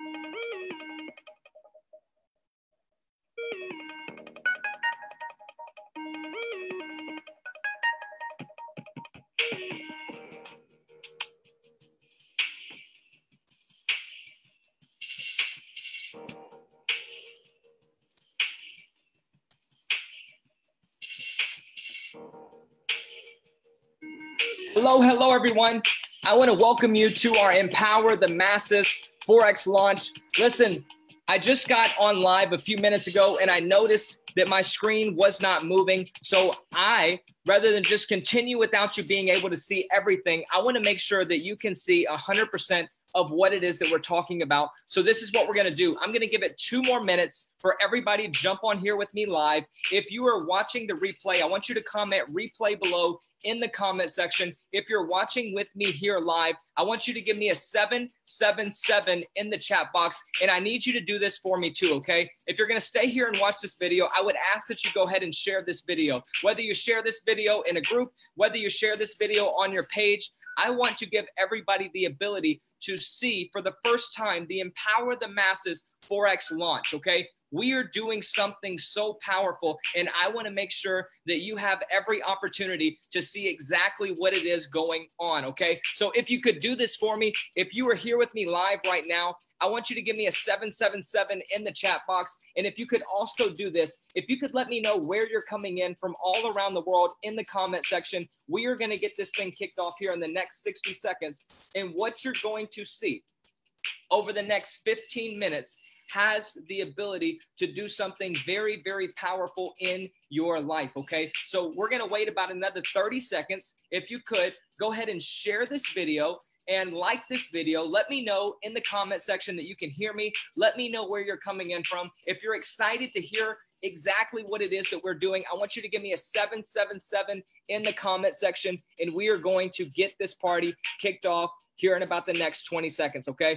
Hello, hello, everyone. I want to welcome you to our Empower the Masses Forex launch. Listen, I just got on live a few minutes ago and I noticed that my screen was not moving. So I, rather than just continue without you being able to see everything, I want to make sure that you can see 100% of what it is that we're talking about. So this is what we're going to do. I'm going to give it two more minutes for everybody to jump on here with me live. If you are watching the replay, I want you to comment replay below in the comment section. If you're watching with me here live, I want you to give me a 777 in the chat box. And I need you to do this for me too, okay? If you're going to stay here and watch this video, I would ask that you go ahead and share this video. Whether you share this video in a group, whether you share this video on your page, I want to give everybody the ability to see for the first time the Empower the Masses Forex launch, okay? We are doing something so powerful, and I want to make sure that you have every opportunity to see exactly what it is going on. Okay. So if you could do this for me, if you are here with me live right now, I want you to give me a 777 in the chat box. And if you could also do this, if you could let me know where you're coming in from all around the world in the comment section, we are going to get this thing kicked off here in the next 60 seconds. And what you're going to see over the next 15 minutes has the ability to do something very, very powerful in your life. Okay. So we're going to wait about another 30 seconds. If you could go ahead and share this video and like this video. Let me know in the comment section that you can hear me. Let me know where you're coming in from. If you're excited to hear exactly what it is that we're doing, I want you to give me a 777 in the comment section, and we are going to get this party kicked off here in about the next 20 seconds, okay?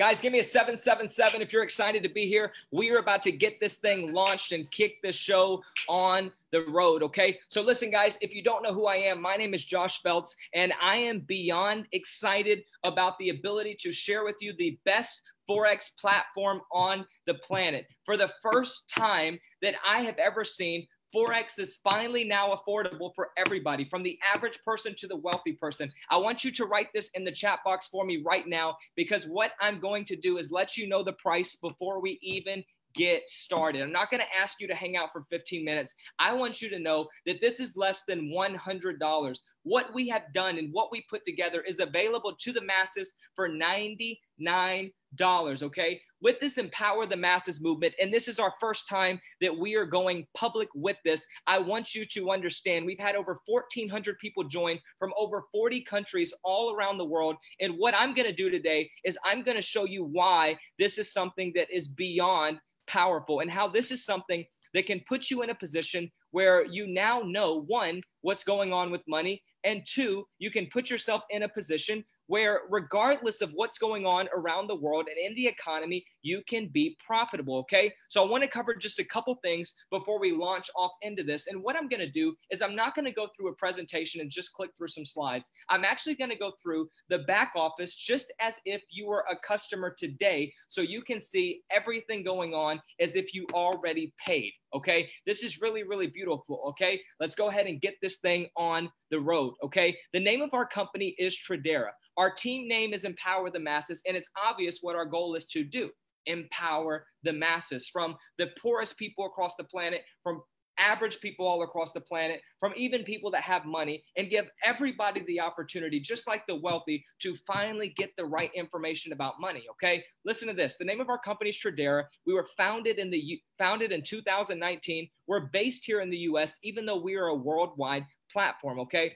Guys, give me a 777 if you're excited to be here. We are about to get this thing launched and kick this show on the road. Okay. So, listen, guys, if you don't know who I am, my name is Josh Phelps, and I am beyond excited about the ability to share with you the best Forex platform on the planet. For the first time that I have ever seen, Forex is finally now affordable for everybody, from the average person to the wealthy person. I want you to write this in the chat box for me right now because what I'm going to do is let you know the price before we even get started. I'm not going to ask you to hang out for 15 minutes. I want you to know that this is less than $100. What we have done and what we put together is available to the masses for 99 dollars okay with this empower the masses movement and this is our first time that we are going public with this i want you to understand we've had over 1400 people join from over 40 countries all around the world and what i'm going to do today is i'm going to show you why this is something that is beyond powerful and how this is something that can put you in a position where you now know one what's going on with money and two you can put yourself in a position where regardless of what's going on around the world and in the economy, you can be profitable. Okay. So I want to cover just a couple things before we launch off into this. And what I'm going to do is I'm not going to go through a presentation and just click through some slides. I'm actually going to go through the back office just as if you were a customer today. So you can see everything going on as if you already paid. Okay. This is really, really beautiful. Okay. Let's go ahead and get this thing on the road. Okay. The name of our company is Tradera. Our team name is Empower the Masses, and it's obvious what our goal is to do empower the masses from the poorest people across the planet, from average people all across the planet, from even people that have money, and give everybody the opportunity, just like the wealthy, to finally get the right information about money. Okay, listen to this. The name of our company is Tradera. We were founded in the founded in 2019. We're based here in the U.S., even though we are a worldwide platform. Okay,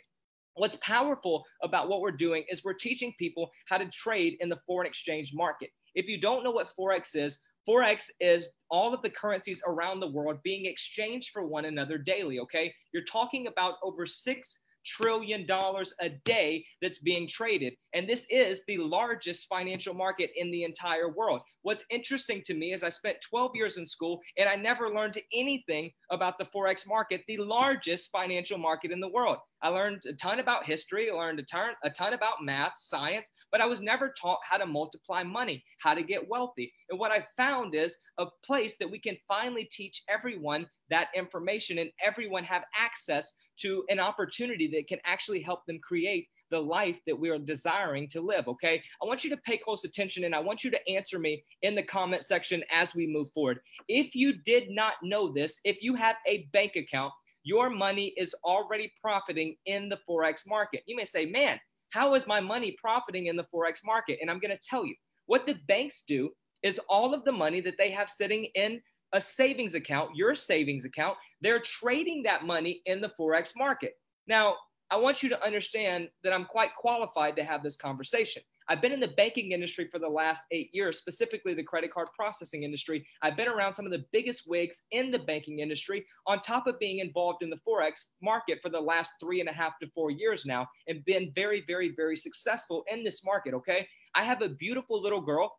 What's powerful about what we're doing is we're teaching people how to trade in the foreign exchange market. If you don't know what Forex is, Forex is all of the currencies around the world being exchanged for one another daily, okay? You're talking about over 6 trillion dollars a day that's being traded. And this is the largest financial market in the entire world. What's interesting to me is I spent 12 years in school and I never learned anything about the Forex market, the largest financial market in the world. I learned a ton about history, I learned a ton, a ton about math, science, but I was never taught how to multiply money, how to get wealthy. And what I found is a place that we can finally teach everyone that information and everyone have access to an opportunity that can actually help them create the life that we are desiring to live. Okay. I want you to pay close attention and I want you to answer me in the comment section as we move forward. If you did not know this, if you have a bank account, your money is already profiting in the Forex market. You may say, man, how is my money profiting in the Forex market? And I'm going to tell you what the banks do is all of the money that they have sitting in a savings account, your savings account, they're trading that money in the Forex market. Now, I want you to understand that I'm quite qualified to have this conversation. I've been in the banking industry for the last eight years, specifically the credit card processing industry. I've been around some of the biggest wigs in the banking industry, on top of being involved in the Forex market for the last three and a half to four years now, and been very, very, very successful in this market. Okay. I have a beautiful little girl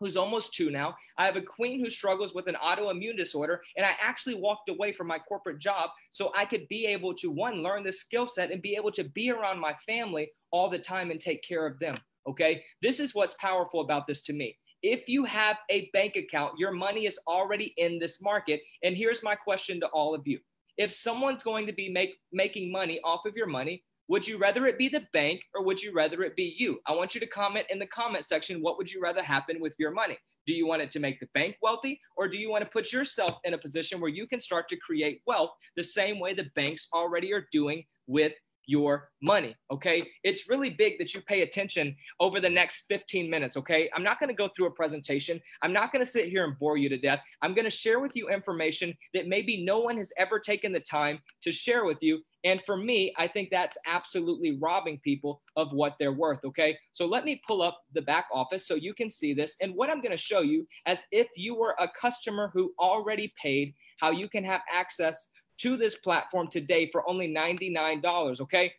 who's almost two now. I have a queen who struggles with an autoimmune disorder. And I actually walked away from my corporate job so I could be able to, one, learn the skill set and be able to be around my family all the time and take care of them. Okay. This is what's powerful about this to me. If you have a bank account, your money is already in this market. And here's my question to all of you. If someone's going to be make, making money off of your money, would you rather it be the bank or would you rather it be you? I want you to comment in the comment section what would you rather happen with your money? Do you want it to make the bank wealthy or do you want to put yourself in a position where you can start to create wealth the same way the banks already are doing with your money. Okay. It's really big that you pay attention over the next 15 minutes. Okay. I'm not going to go through a presentation. I'm not going to sit here and bore you to death. I'm going to share with you information that maybe no one has ever taken the time to share with you. And for me, I think that's absolutely robbing people of what they're worth. Okay. So let me pull up the back office so you can see this. And what I'm going to show you, as if you were a customer who already paid, how you can have access to this platform today for only $99. Okay.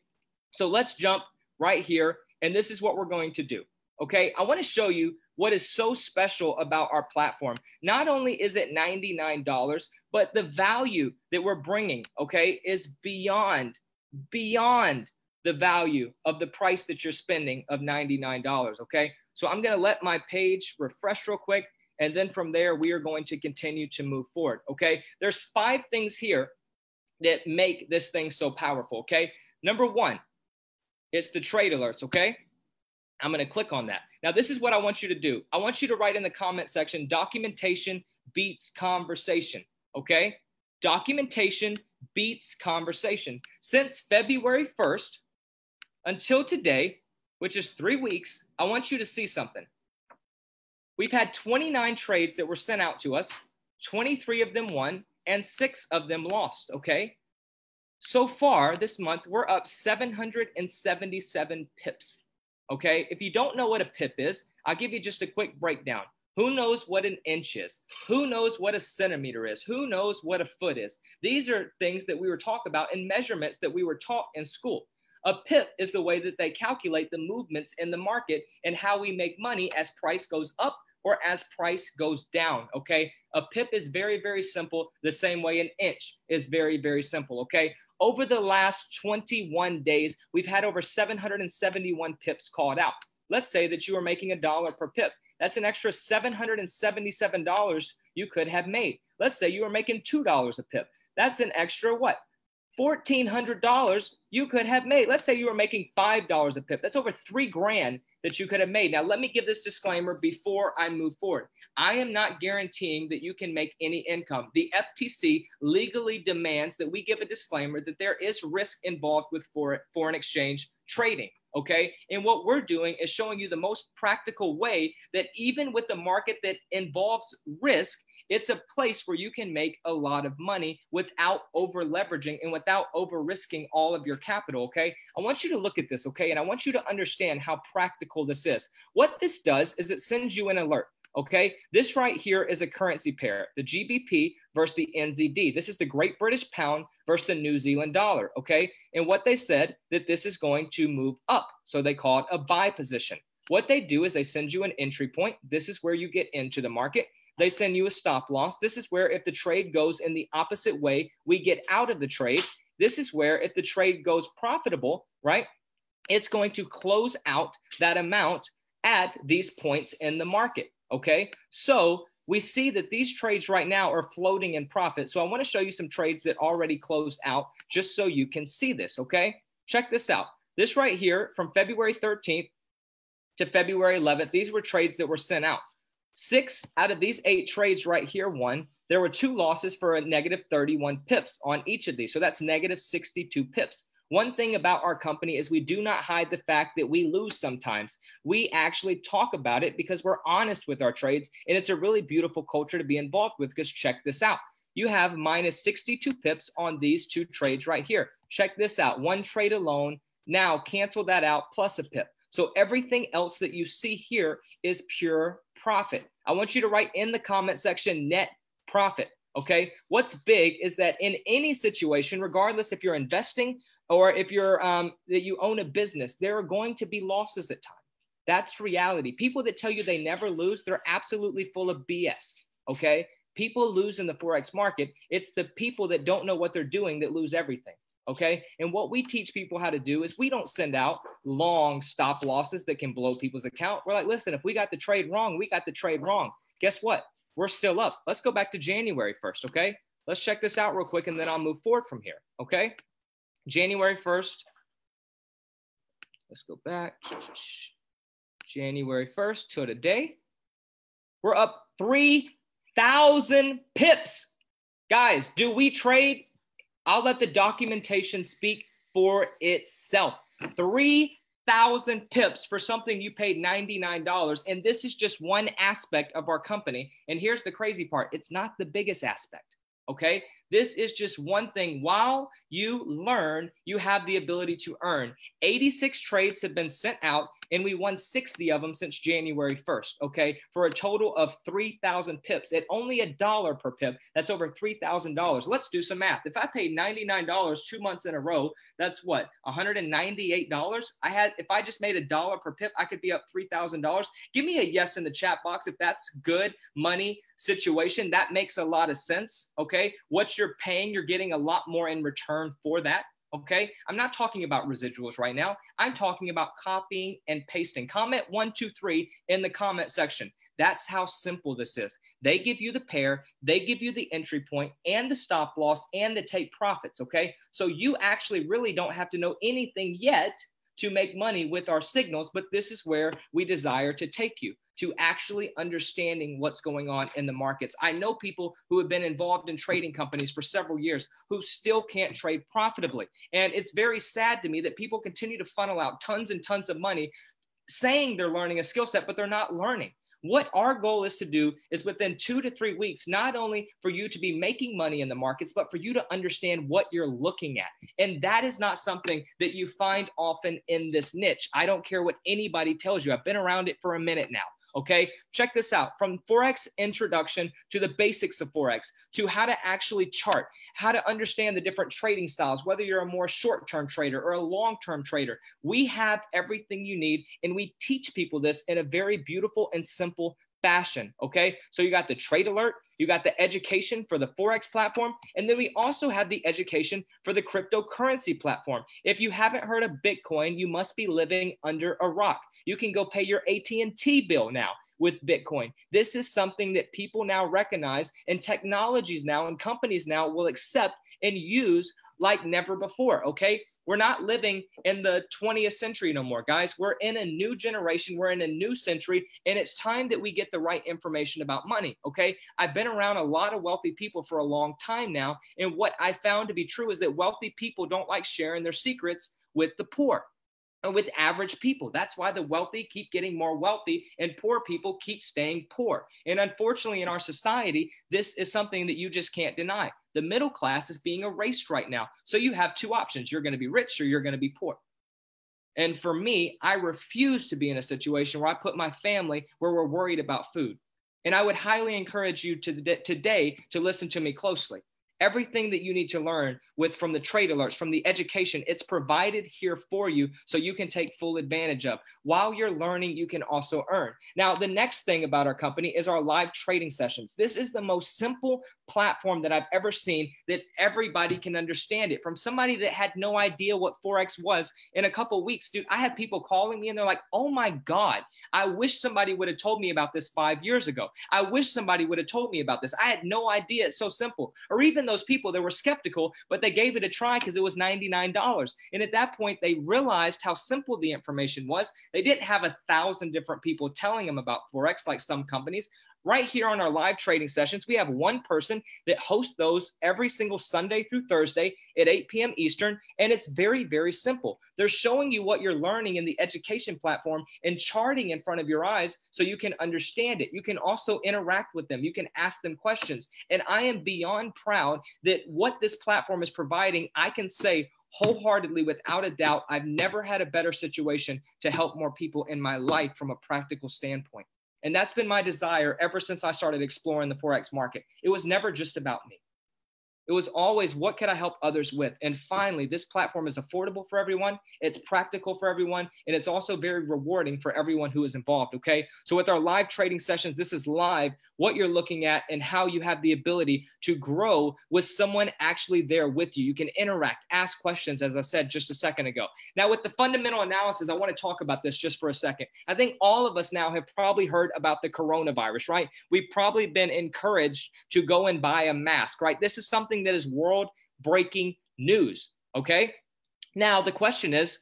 So let's jump right here. And this is what we're going to do. Okay. I want to show you what is so special about our platform. Not only is it $99, but the value that we're bringing, okay, is beyond, beyond the value of the price that you're spending of $99. Okay. So I'm to let my page refresh real quick. And then from there, we are going to continue to move forward. Okay. There's five things here that make this thing so powerful. Okay. Number one, it's the trade alerts. Okay. I'm going to click on that. Now, this is what I want you to do. I want you to write in the comment section documentation beats conversation. Okay. Documentation beats conversation. Since February 1st until today, which is three weeks, I want you to see something. We've had 29 trades that were sent out to us, 23 of them won, and six of them lost. Okay. So far this month, we're up 777 pips. Okay. If you don't know what a pip is, I'll give you just a quick breakdown. Who knows what an inch is? Who knows what a centimeter is? Who knows what a foot is? These are things that we were talking about in measurements that we were taught in school. A pip is the way that they calculate the movements in the market and how we make money as price goes up or as price goes down. Okay. A pip is very, very simple, the same way an inch is very, very simple. Okay. Over the last 21 days, we've had over 771 pips called out. Let's say that you are making a dollar per pip. That's an extra $777 you could have made. Let's say you are making $2 a pip. That's an extra what? $1,400 you could have made. Let's say you were making $5 a pip. That's over three grand that you could have made. Now, let me give this disclaimer before I move forward. I am not guaranteeing that you can make any income. The FTC legally demands that we give a disclaimer that there is risk involved with foreign exchange trading. Okay. And what we're doing is showing you the most practical way that even with the market that involves risk, it's a place where you can make a lot of money without over leveraging and without over risking all of your capital. Okay. I want you to look at this. Okay. And I want you to understand how practical this is. What this does is it sends you an alert. Okay, this right here is a currency pair, the GBP versus the NZD. This is the Great British Pound versus the New Zealand dollar. Okay, and what they said that this is going to move up, so they call it a buy position. What they do is they send you an entry point. This is where you get into the market. They send you a stop loss. This is where if the trade goes in the opposite way, we get out of the trade. This is where if the trade goes profitable, right, it's going to close out that amount at these points in the market. Okay. So we see that these trades right now are floating in profit. So I want to show you some trades that already closed out just so you can see this. Okay. Check this out. This right here from February 13th to February 11th, these were trades that were sent out. Six out of these eight trades right here won. There were two losses for a negative 31 pips on each of these. So that's negative 62 pips. One thing about our company is we do not hide the fact that we lose sometimes. We actually talk about it because we're honest with our trades. And it's a really beautiful culture to be involved with because check this out. You have minus 62 pips on these two trades right here. Check this out. One trade alone. Now cancel that out plus a pip. So everything else that you see here is pure profit. I want you to write in the comment section net profit. Okay. What's big is that in any situation, regardless if you're investing or if you're um, that you own a business, there are going to be losses at times. That's reality. People that tell you they never lose, they're absolutely full of BS. Okay. People lose in the Forex market. It's the people that don't know what they're doing that lose everything. Okay. And what we teach people how to do is we don't send out long stop losses that can blow people's account. We're like, listen, if we got the trade wrong, we got the trade wrong. Guess what? We're still up. Let's go back to January 1st. Okay. Let's check this out real quick and then I'll move forward from here. Okay. January 1st. Let's go back. January 1st to today. We're up 3,000 pips. Guys, do we trade? I'll let the documentation speak for itself. 3,000 pips for something you paid $99. And this is just one aspect of our company. And here's the crazy part it's not the biggest aspect. Okay. This is just one thing. While you learn, you have the ability to earn. 86 trades have been sent out and we won 60 of them since January 1st, okay, for a total of 3,000 pips at only a dollar per pip. That's over $3,000. Let's do some math. If I paid $99 two months in a row, that's what, $198? I had, if I just made a dollar per pip, I could be up $3,000. Give me a yes in the chat box if that's good money situation. That makes a lot of sense, okay? What you're paying, you're getting a lot more in return for that. Okay. I'm not talking about residuals right now. I'm talking about copying and pasting. Comment one, two, three in the comment section. That's how simple this is. They give you the pair, they give you the entry point and the stop loss and the take profits. Okay. So you actually really don't have to know anything yet to make money with our signals, but this is where we desire to take you to actually understanding what's going on in the markets. I know people who have been involved in trading companies for several years who still can't trade profitably. And it's very sad to me that people continue to funnel out tons and tons of money saying they're learning a skill set, but they're not learning. What our goal is to do is within two to three weeks, not only for you to be making money in the markets, but for you to understand what you're looking at. And that is not something that you find often in this niche. I don't care what anybody tells you. I've been around it for a minute now. Okay, check this out from Forex introduction to the basics of Forex to how to actually chart, how to understand the different trading styles, whether you're a more short term trader or a long term trader. We have everything you need, and we teach people this in a very beautiful and simple fashion. Okay, so you got the trade alert, you got the education for the Forex platform, and then we also have the education for the cryptocurrency platform. If you haven't heard of Bitcoin, you must be living under a rock. You can go pay your AT&T bill now with Bitcoin. This is something that people now recognize and technologies now and companies now will accept and use like never before. Okay. We're not living in the 20th century no more, guys. We're in a new generation. We're in a new century, and it's time that we get the right information about money. Okay. I've been around a lot of wealthy people for a long time now. And what I found to be true is that wealthy people don't like sharing their secrets with the poor with average people. That's why the wealthy keep getting more wealthy and poor people keep staying poor. And unfortunately, in our society, this is something that you just can't deny. The middle class is being erased right now. So you have two options you're going to be rich or you're going to be poor. And for me, I refuse to be in a situation where I put my family where we're worried about food. And I would highly encourage you to today to listen to me closely everything that you need to learn with from the trade alerts from the education it's provided here for you so you can take full advantage of. While you're learning you can also earn. Now the next thing about our company is our live trading sessions. This is the most simple platform that i've ever seen that everybody can understand it. From somebody that had no idea what forex was in a couple weeks dude i have people calling me and they're like oh my god i wish somebody would have told me about this five years ago. I wish somebody would have told me about this. I had no idea. It's so simple. Or even those people that were skeptical, but they gave it a try because it was $99. And at that point, they realized how simple the information was. They didn't have a thousand different people telling them about Forex like some companies right here on our live trading sessions. We have one person that hosts those every single Sunday through Thursday at 8 p.m. Eastern. And it's very, very simple. They're showing you what you're learning in the education platform and charting in front of your eyes so you can understand it. You can also interact with them, you can ask them questions. And I am beyond proud that what this platform is providing, I can say, wholeheartedly without a doubt i've never had a better situation to help more people in my life from a practical standpoint and that's been my desire ever since I started exploring the Forex market. It was never just about me. It was always what could I help others with? And finally, this platform is affordable for everyone, it's practical for everyone, and it's also very rewarding for everyone who is involved. Okay. So, with our live trading sessions, this is live what you're looking at and how you have the ability to grow with someone actually there with you. You can interact, ask questions, as I said just a second ago. Now, with the fundamental analysis, I want to talk about this just for a second. I think all of us now have probably heard about the coronavirus, right? We've probably been encouraged to go and buy a mask, right? This is something something that is world breaking news. Okay. Now, the question is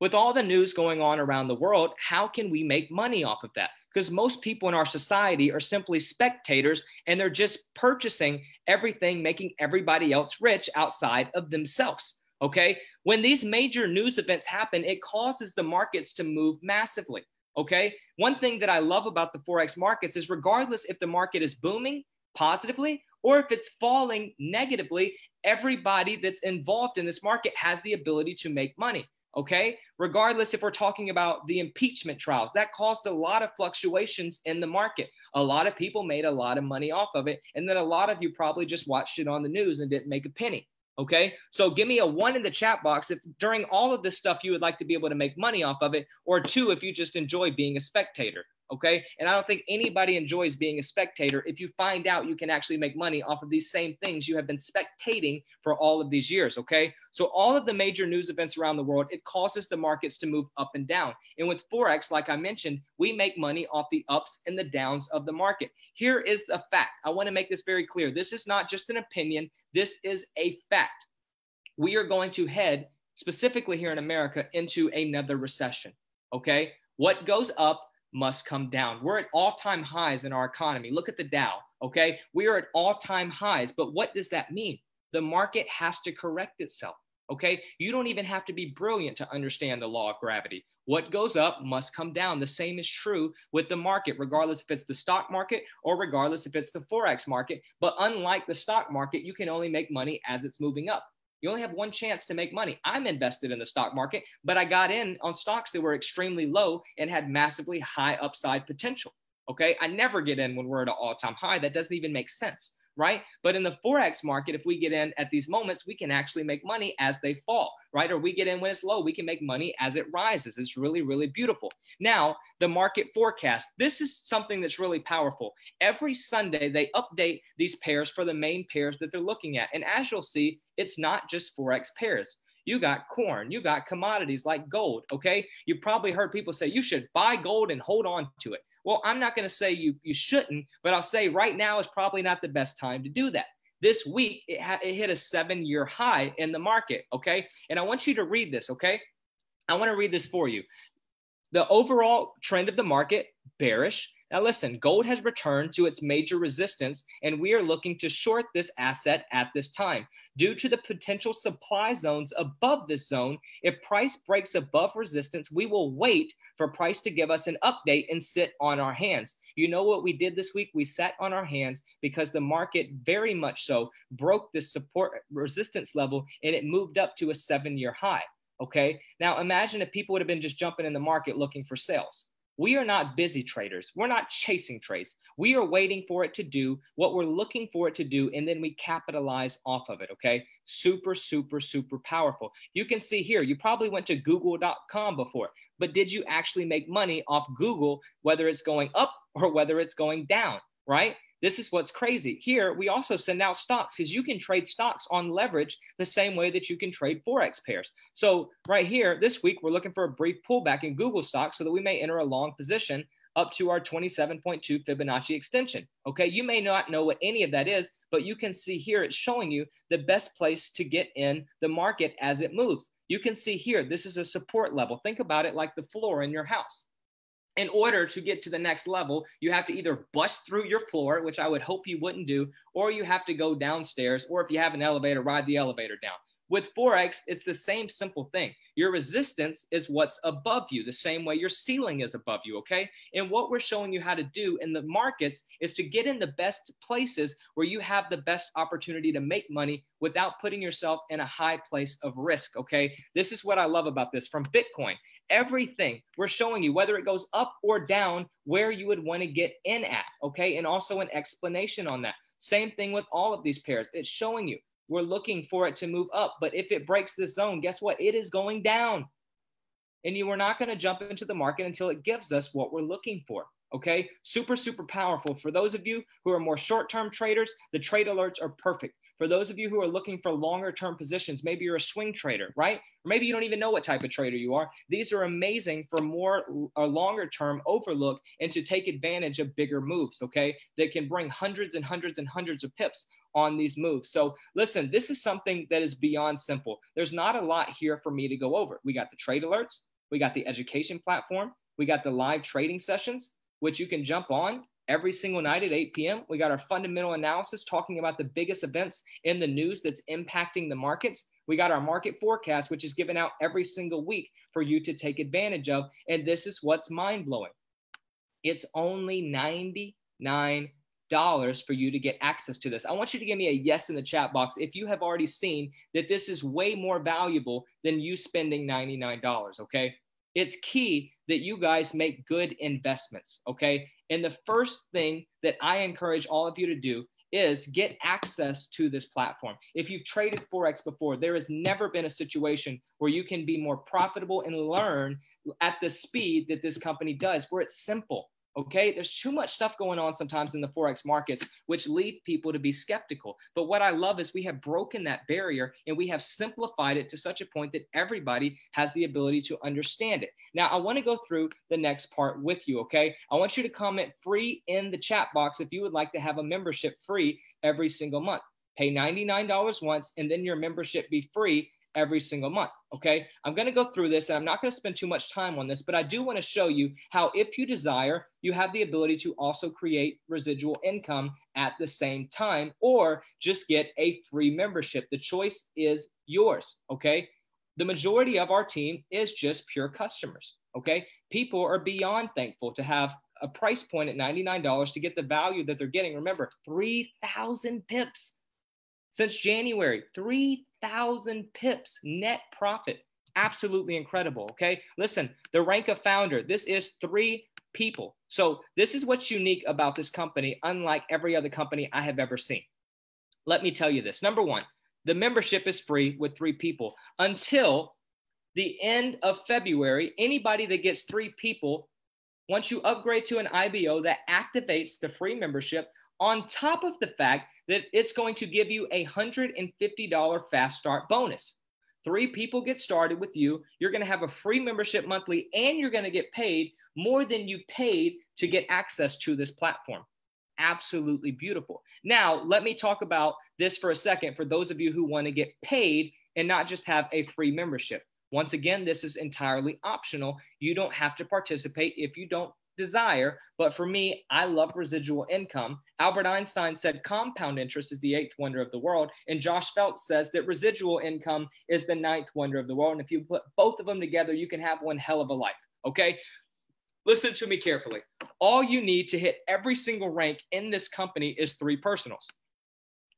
with all the news going on around the world, how can we make money off of that? Because most people in our society are simply spectators and they're just purchasing everything, making everybody else rich outside of themselves. Okay. When these major news events happen, it causes the markets to move massively. Okay. One thing that I love about the Forex markets is regardless if the market is booming positively or if it's falling negatively, everybody that's involved in this market has the ability to make money. Okay. Regardless if we're talking about the impeachment trials, that caused a lot of fluctuations in the market. A lot of people made a lot of money off of it. And then a lot of you probably just watched it on the news and didn't make a penny. Okay. So give me a one in the chat box if during all of this stuff you would like to be able to make money off of it, or two if you just enjoy being a spectator. Okay. And I don't think anybody enjoys being a spectator if you find out you can actually make money off of these same things you have been spectating for all of these years. Okay. So, all of the major news events around the world, it causes the markets to move up and down. And with Forex, like I mentioned, we make money off the ups and the downs of the market. Here is the fact. I want to make this very clear. This is not just an opinion, this is a fact. We are going to head specifically here in America into another recession. Okay. What goes up must come down. We're at all time highs in our economy. Look at the Dow, okay? We are at all time highs. But what does that mean? The market has to correct itself, okay? You don't even have to be brilliant to understand the law of gravity. What goes up must come down. The same is true with the market, regardless if it's the stock market or regardless if it's the Forex market. But unlike the stock market, you can only make money as it's moving up. You only have one chance to make money. I'm invested in the stock market, but I got in on stocks that were extremely low and had massively high upside potential. Okay. I never get in when we're at an all time high. That doesn't even make sense right? But in the Forex market, if we get in at these moments, we can actually make money as they fall, right? Or we get in when it's low, we can make money as it rises. It's really, really beautiful. Now, the market forecast. This is something that's really powerful. Every Sunday, they update these pairs for the main pairs that they're looking at. And as you'll see, it's not just Forex pairs. You got corn, you got commodities like gold, okay? You probably heard people say you should buy gold and hold on to it. Well, I'm not going to say you, you shouldn't, but I'll say right now is probably not the best time to do that. This week, it, ha- it hit a seven year high in the market. Okay. And I want you to read this. Okay. I want to read this for you. The overall trend of the market, bearish. Now, listen, gold has returned to its major resistance, and we are looking to short this asset at this time. Due to the potential supply zones above this zone, if price breaks above resistance, we will wait for price to give us an update and sit on our hands. You know what we did this week? We sat on our hands because the market very much so broke this support resistance level and it moved up to a seven year high. Okay. Now imagine if people would have been just jumping in the market looking for sales We are not busy traders. We're not chasing trades. We are waiting for it to do what we're looking for it to do, and then we capitalize off of it. Okay. Super, super, super powerful. You can see here, you probably went to google.com before, but did you actually make money off Google, whether it's going up or whether it's going down? Right. This is what's crazy. Here, we also send out stocks because you can trade stocks on leverage the same way that you can trade Forex pairs. So, right here, this week, we're looking for a brief pullback in Google stocks so that we may enter a long position up to our 27.2 Fibonacci extension. Okay, you may not know what any of that is, but you can see here it's showing you the best place to get in the market as it moves. You can see here, this is a support level. Think about it like the floor in your house in order to get to the next level, you have to either bust through your floor, which I would hope you wouldn't do, or you have to go downstairs, or if you have an elevator, ride the elevator down. With Forex, it's the same simple thing. Your resistance is what's above you, the same way your ceiling is above you, okay? And what we're showing you how to do in the markets is to get in the best places where you have the best opportunity to make money without putting yourself in a high place of risk, okay? This is what I love about this from Bitcoin. Everything we're showing you, whether it goes up or down, where you would want to get in at, okay? And also an explanation on that. Same thing with all of these pairs. It's showing you we're looking for it to move up. But if it breaks this zone, guess what? It is going down. And you are not going to jump into the market until it gives us what we're looking for. Okay. Super, super powerful. For those of you who are more short term traders, the trade alerts are perfect. For those of you who are looking for longer term positions, maybe you're a swing trader, right? Or maybe you don't even know what type of trader you are. These are amazing for more or longer term overlook and to take advantage of bigger moves, okay? That can bring hundreds and hundreds and hundreds of pips on these moves. So listen, this is something that is beyond simple. There's not a lot here for me to go over. We got the trade alerts, we got the education platform, we got the live trading sessions, which you can jump on every single night at 8 p.m. We got our fundamental analysis talking about the biggest events in the news that's impacting the markets. We got our market forecast, which is given out every single week for you to take advantage of. And this is what's mind blowing. It's only 99 dollars for you to get access to this. I want you to give me a yes in the chat box if you have already seen that this is way more valuable than you spending $99, okay? It's key that you guys make good investments, okay? And the first thing that I encourage all of you to do is get access to this platform. If you've traded Forex before, there has never been a situation where you can be more profitable and learn at the speed that this company does, where it's simple. Okay, there's too much stuff going on sometimes in the Forex markets, which lead people to be skeptical. But what I love is we have broken that barrier and we have simplified it to such a point that everybody has the ability to understand it. Now, I want to go through the next part with you. Okay, I want you to comment free in the chat box if you would like to have a membership free every single month. Pay $99 once and then your membership be free every single month. Okay. I'm going to go through this and I'm not going to spend too much time on this, but I do want to show you how, if you desire, you have the ability to also create residual income at the same time or just get a free membership. The choice is yours. Okay. The majority of our team is just pure customers. Okay. People are beyond thankful to have a price point at $99 to get the value that they're getting. Remember, 3,000 pips since January, 3,000 pips net profit. Absolutely incredible. Okay. Listen, the rank of founder, this is three people. So, this is what's unique about this company, unlike every other company I have ever seen. Let me tell you this. Number one, the membership is free with three people until the end of February. Anybody that gets three people, once you upgrade to an IBO that activates the free membership, on top of the fact that it's going to give you a $150 fast start bonus. Three people get started with you. You're going to have a free membership monthly, and you're going to get paid more than you paid to get access to this platform. Absolutely beautiful. Now, let me talk about this for a second for those of you who want to get paid and not just have a free membership. Once again, this is entirely optional. You don't have to participate if you don't desire. But for me, I love residual income. Albert Einstein said compound interest is the eighth wonder of the world. And Josh Phelps says that residual income is the ninth wonder of the world. And if you put both of them together, you can have one hell of a life. Okay. Listen to me carefully. All you need to hit every single rank in this company is three personals.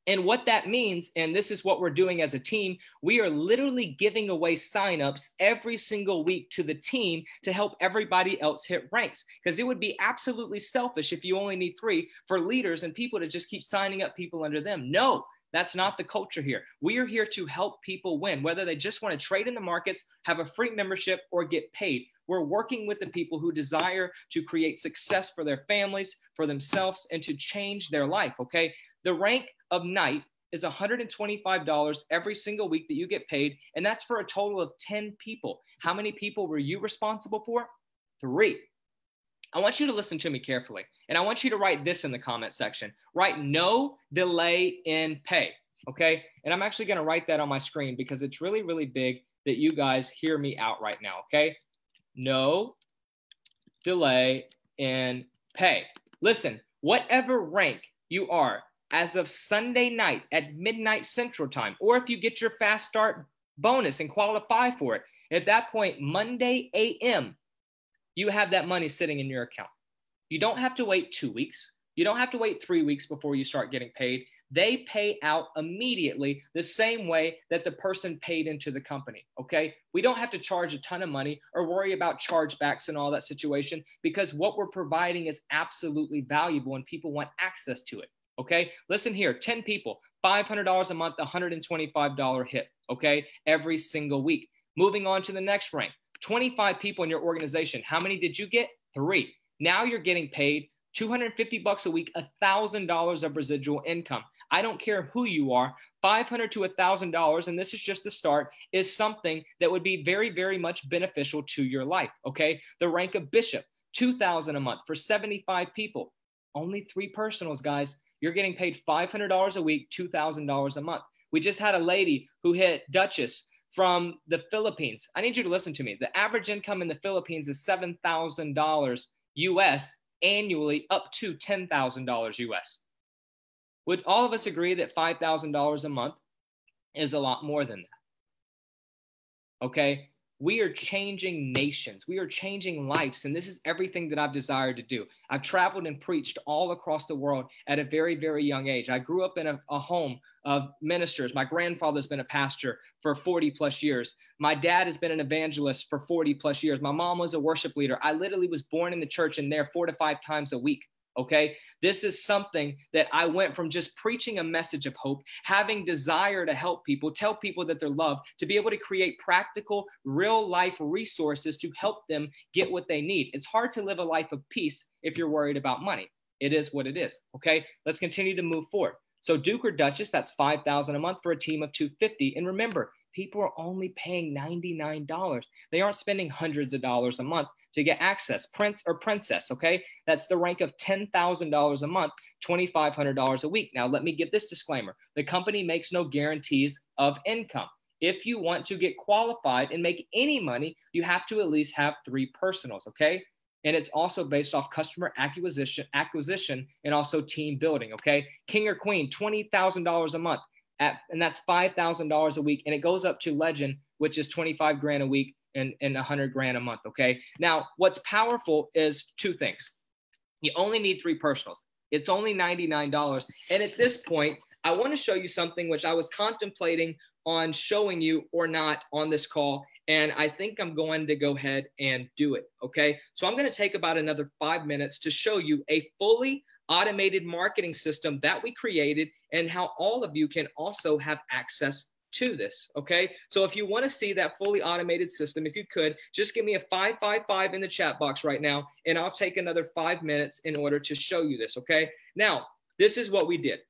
And what that means, and this is what we're doing as a team, we are literally giving away signups every single week to the team to help everybody else hit ranks. Because it would be absolutely selfish if you only need three for leaders and people to just keep signing up people under them. No, that's not the culture here. We are here to help people win, whether they just want to trade in the markets, have a free membership, or get paid. We're working with the people who desire to create success for their families, for themselves, and to change their life. Okay. The rank of knight is $125 every single week that you get paid. And that's for a total of 10 people. How many people were you responsible for? Three. I want you to listen to me carefully. And I want you to write this in the comment section. Write no delay in pay. Okay. And I'm actually going to write that on my screen because it's really, really big that you guys hear me out right now. Okay. No delay in pay. Listen, whatever rank you are, as of Sunday night at midnight Central Time, or if you get your fast start bonus and qualify for it, at that point, Monday AM, you have that money sitting in your account. You don't have to wait two weeks. You don't have to wait three weeks before you start getting paid. They pay out immediately the same way that the person paid into the company. Okay. We don't have to charge a ton of money or worry about chargebacks and all that situation because what we're providing is absolutely valuable and people want access to it. Okay. Listen here 10 people, $500 a month, $125 hit. Okay. Every single week. Moving on to the next rank 25 people in your organization. How many did you get? Three. Now you're getting paid 250 bucks a week, $1,000 of residual income. I don't care who you are, 500 to $1,000, and this is just the start, is something that would be very, very much beneficial to your life. Okay. The rank of bishop, 2000 a month for 75 people. Only three personals, guys. You're getting paid $500 a week, $2,000 a month. We just had a lady who hit Duchess from the Philippines. I need you to listen to me. The average income in the Philippines is $7,000 US annually, up to $10,000 US. Would all of us agree that $5,000 a month is a lot more than that? Okay we are changing nations. We are changing lives. And this is everything that I've desired to do. I've traveled and preached all across the world at a very, very young age. I grew up in a, a home of ministers. My grandfather's been a pastor for 40 plus years. My dad has been an evangelist for 40 plus years. My mom was a worship leader. I literally was born in the church and there four to five times a week. Okay. This is something that I went from just preaching a message of hope, having desire to help people, tell people that they're loved, to be able to create practical, real life resources to help them get what they need. It's hard to live a life of peace if you're worried about money. It is what it is. Okay. Let's continue to move forward. So Duke or Duchess, that's 5,000 a month for a team of 250. And remember, people are only paying $99. They aren't spending hundreds of dollars a month to get access, prince or princess. Okay. That's the rank of $10,000 a month, $2,500 a week. Now, let me give this disclaimer the company makes no guarantees of income. If you want to get qualified and make any money, you have to at least have three personals. Okay. And it's also based off customer acquisition, acquisition, and also team building. Okay, king or queen, twenty thousand dollars a month, at, and that's five thousand dollars a week, and it goes up to legend, which is twenty five grand a week, and, and 100 grand a month. Okay. Now, what's powerful is two things. You only need three personals. It's only $99. And at this point, I want to show you something which I was contemplating on showing you or not on this call. And I think I'm going to go ahead and do it. Okay. So I'm going to take about another five minutes to show you a fully automated marketing system that we created and how all of you can also have access to this. Okay. So if you want to see that fully automated system, if you could, just give me a 555 in the chat box right now, and I'll take another five minutes in order to show you this. Okay. Now, this is what we did.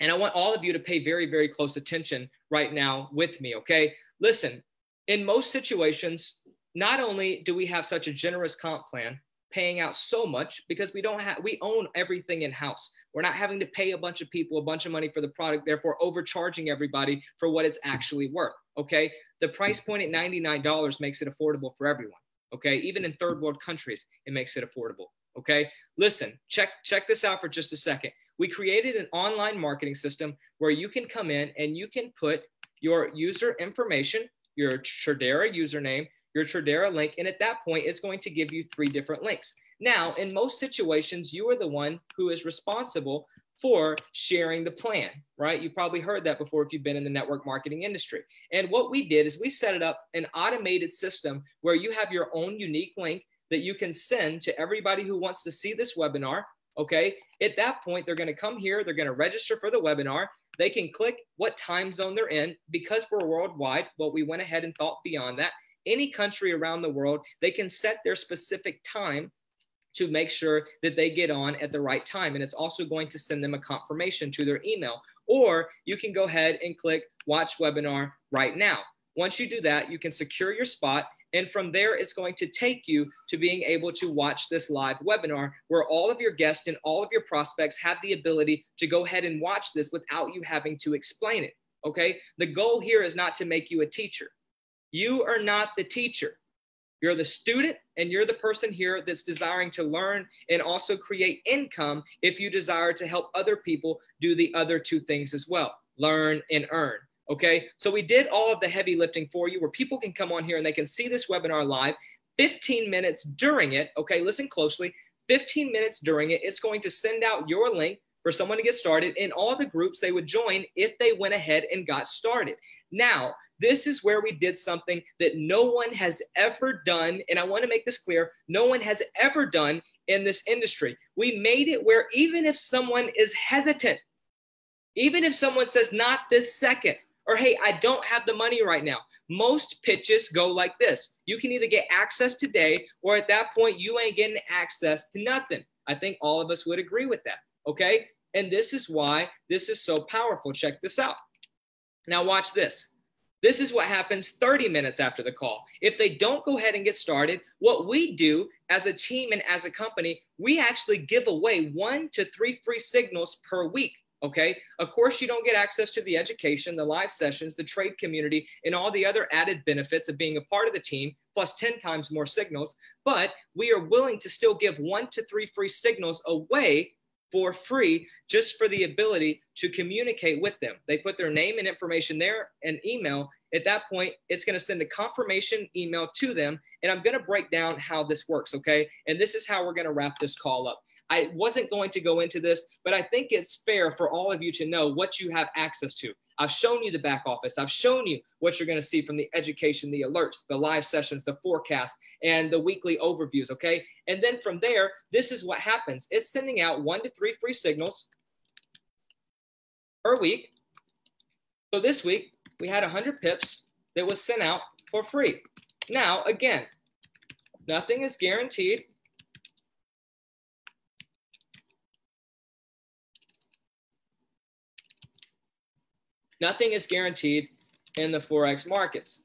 And I want all of you to pay very, very close attention right now with me. Okay. Listen, in most situations, not only do we have such a generous comp plan, paying out so much because we don't have we own everything in house we're not having to pay a bunch of people a bunch of money for the product therefore overcharging everybody for what it's actually worth okay? The price point at $99 makes it affordable for everyone okay? Even in third world countries it makes it affordable okay? Listen check check this out for just a second. We created an online marketing system where you can come in and you can put your user information your Tradera username your Tradera link. And at that point, it's going to give you three different links. Now, in most situations, you are the one who is responsible for sharing the plan, right? You probably heard that before if you've been in the network marketing industry. And what we did is we set it up an automated system where you have your own unique link that you can send to everybody who wants to see this webinar. Okay. At that point, they're going to come here, they're going to register for the webinar. They can click what time zone they're in because we're worldwide. Well, we went ahead and thought beyond that. Any country around the world, they can set their specific time to make sure that they get on at the right time. And it's also going to send them a confirmation to their email. Or you can go ahead and click watch webinar right now. Once you do that, you can secure your spot. And from there, it's going to take you to being able to watch this live webinar where all of your guests and all of your prospects have the ability to go ahead and watch this without you having to explain it. Okay. The goal here is not to make you a teacher. You are not the teacher. You're the student and you're the person here that's desiring to learn and also create income if you desire to help other people do the other two things as well learn and earn. Okay, so we did all of the heavy lifting for you where people can come on here and they can see this webinar live 15 minutes during it. Okay, listen closely 15 minutes during it. It's going to send out your link for someone to get started in all the groups they would join if they went ahead and got started. Now, this is where we did something that no one has ever done. And I want to make this clear no one has ever done in this industry. We made it where even if someone is hesitant, even if someone says, not this second, or hey, I don't have the money right now, most pitches go like this. You can either get access today, or at that point, you ain't getting access to nothing. I think all of us would agree with that. Okay. And this is why this is so powerful. Check this out. Now, watch this. This is what happens 30 minutes after the call. If they don't go ahead and get started, what we do as a team and as a company, we actually give away one to three free signals per week. Okay. Of course, you don't get access to the education, the live sessions, the trade community, and all the other added benefits of being a part of the team, plus 10 times more signals. But we are willing to still give one to three free signals away for free just for the ability to communicate with them. They put their name and information there and email. At that point, it's going to send a confirmation email to them. And I'm going to break down how this works, okay? And this is how we're going to wrap this call up. I wasn't going to go into this, but I think it's fair for all of you to know what you have access to. I've shown you the back office. I've shown you what you're going to see from the education, the alerts, the live sessions, the forecast, and the weekly overviews. Okay. And then from there, this is what happens it's sending out one to three free signals per week. So this week, we had 100 pips that was sent out for free. Now, again, nothing is guaranteed. Nothing is guaranteed in the Forex markets.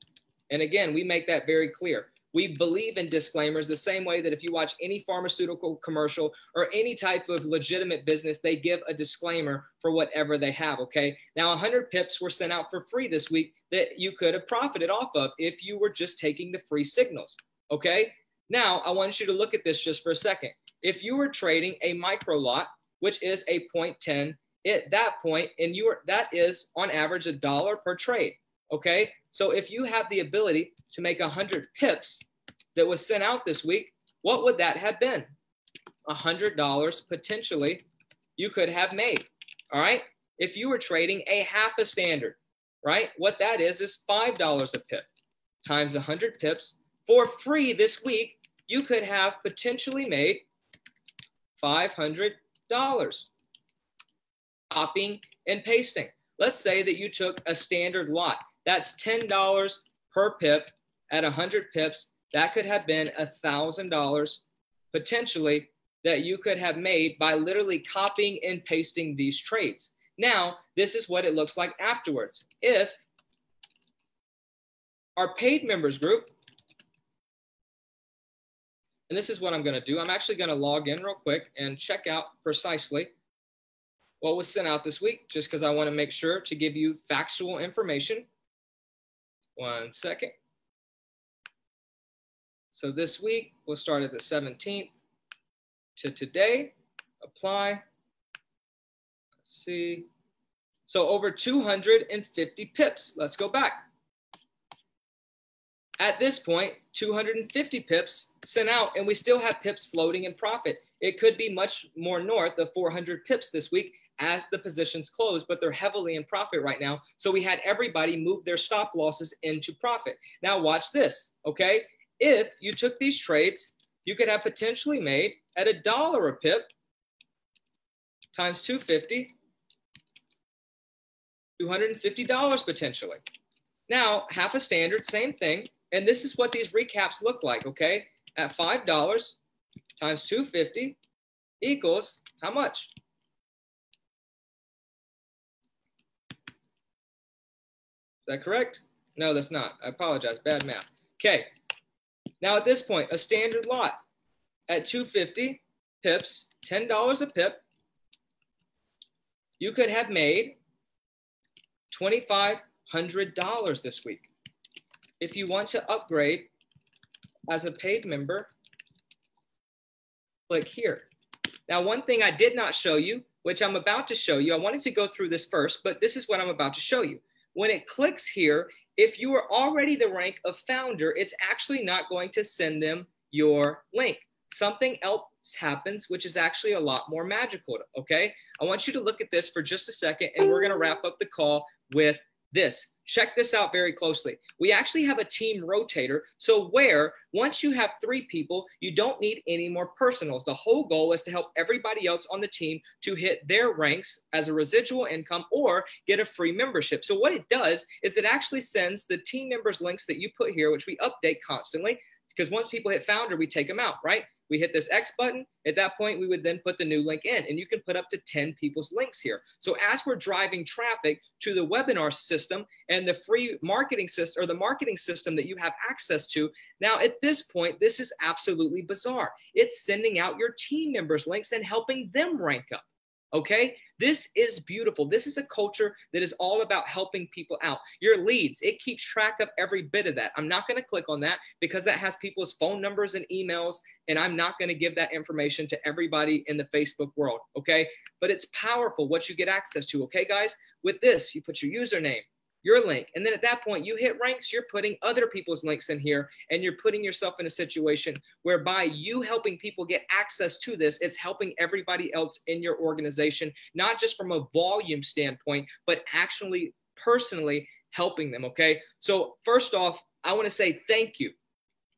And again, we make that very clear. We believe in disclaimers the same way that if you watch any pharmaceutical commercial or any type of legitimate business, they give a disclaimer for whatever they have. Okay. Now, 100 pips were sent out for free this week that you could have profited off of if you were just taking the free signals. Okay. Now, I want you to look at this just for a second. If you were trading a micro lot, which is a 0.10 at that point, and you are that is on average a dollar per trade. Okay, so if you have the ability to make a hundred pips that was sent out this week, what would that have been? A hundred dollars potentially you could have made. All right, if you were trading a half a standard, right? What that is is five dollars a pip times a hundred pips for free this week. You could have potentially made five hundred dollars copying and pasting. Let's say that you took a standard lot. That's $10 per pip at 100 pips. That could have been $1,000 potentially that you could have made by literally copying and pasting these trades. Now, this is what it looks like afterwards. If our paid members group, and this is what I'm going to do. I'm actually going to log in real quick and check out precisely what was sent out this week, just because I want to make sure to give you factual information. One second. So this week, we'll start at the 17th to today. Apply. Let's see. So over 250 pips. Let's go back. At this point, 250 pips sent out, and we still have pips floating in profit. It could be much more north of 400 pips this week as the positions close, but they're heavily in profit right now. So we had everybody move their stop losses into profit. Now watch this, okay? If you took these trades, you could have potentially made at a dollar a pip times 250, $250 potentially. Now, half a standard, same thing. And this is what these recaps look like, okay? At $5 times 250 equals how much? Is that correct? No, that's not. I apologize. Bad math. Okay. Now at this point, a standard lot at 250 pips, $10 a pip, you could have made $2,500 this week. If you want to upgrade as a paid member, click here. Now, one thing I did not show you, which I'm about to show you, I wanted to go through this first, but this is what I'm about to show you. When it clicks here, if you are already the rank of founder, it's actually not going to send them your link. Something else happens, which is actually a lot more magical, okay? I want you to look at this for just a second, and we're gonna wrap up the call with this. Check this out very closely. We actually have a team rotator. So, where once you have three people, you don't need any more personals. The whole goal is to help everybody else on the team to hit their ranks as a residual income or get a free membership. So, what it does is it actually sends the team members' links that you put here, which we update constantly. Because once people hit founder, we take them out, right? We hit this X button. At that point, we would then put the new link in and you can put up to 10 people's links here. So as we're driving traffic to the webinar system and the free marketing system or the marketing system that you have access to, now at this point, this is absolutely bizarre. It's sending out your team members links and helping them rank up. Okay. This is beautiful. This is a culture that is all about helping people out. Your leads, it keeps track of every bit of that. I'm not going to click on that because that has people's phone numbers and emails, and I'm not going to give that information to everybody in the Facebook world. Okay. But it's powerful what you get access to. Okay, guys. With this, you put your username, your link. And then at that point, you hit ranks, you're putting other people's links in here, and you're putting yourself in a situation whereby you helping people get access to this, it's helping everybody else in your organization, not just from a volume standpoint, but actually personally helping them. Okay. So, first off, I want to say thank you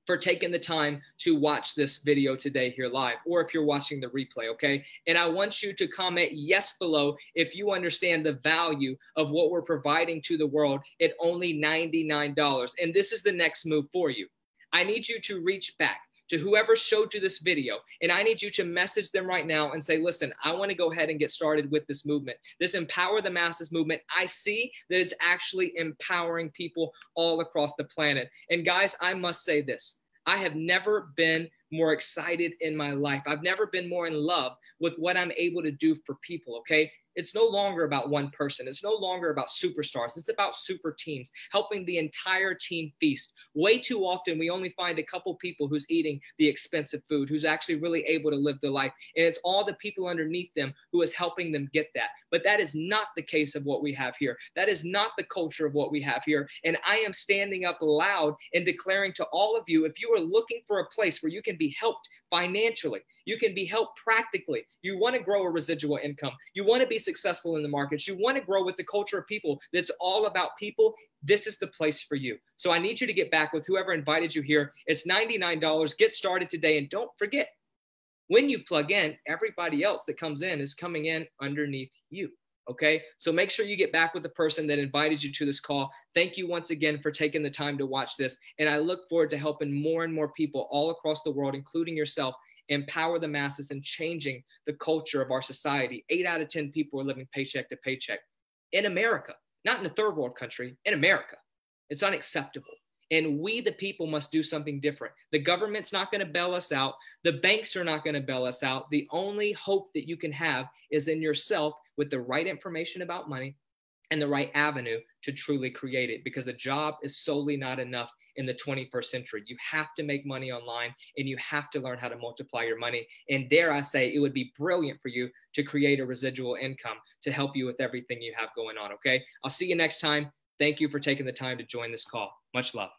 for taking the time to watch this video today here live, or if you're watching the replay, okay? And I want you to comment yes below if you understand the value of what we're providing to the world at only $99. And this is the next move for you. I need you to reach back to whoever showed you this video. And I need you to message them right now and say, listen, I want to go ahead and get started with this movement. This Empower the Masses movement, I see that it's actually empowering people all across the planet. And guys, I must say this I have never been more excited in my life. I've never been more in love with what I'm able to do for people, okay? It's no longer about one person. It's no longer about superstars. It's about super teams, helping the entire team feast. Way too often, we only find a couple people who's eating the expensive food, who's actually really able to live the life. And it's all the people underneath them who is helping them get that. But that is not the case of what we have here. That is not the culture of what we have here. And I am standing up loud and declaring to all of you if you are looking for a place where you can be helped financially, you can be helped practically, you want to grow a residual income, you want to be successful in the markets, you want to grow with the culture of people that's all about people, this is the place for you. So I need you to get back with whoever invited you here. It's $99. Get started today. And don't forget, when you plug in, everybody else that comes in is coming in underneath you. Okay. So make sure you get back with the person that invited you to this call. Thank you once again for taking the time to watch this. And I look forward to helping more and more people all across the world, including yourself, empower the masses and changing the culture of our society. Eight out of 10 people are living paycheck to paycheck in America, not in a third world country, in America. It's unacceptable. And we, the people, must do something different. The government's not going to bail us out. The banks are not going to bail us out. The only hope that you can have is in yourself with the right information about money and the right avenue to truly create it because a job is solely not enough in the 21st century. You have to make money online and you have to learn how to multiply your money. And dare I say, it would be brilliant for you to create a residual income to help you with everything you have going on. Okay. I'll see you next time. Thank you for taking the time to join this call. Much love.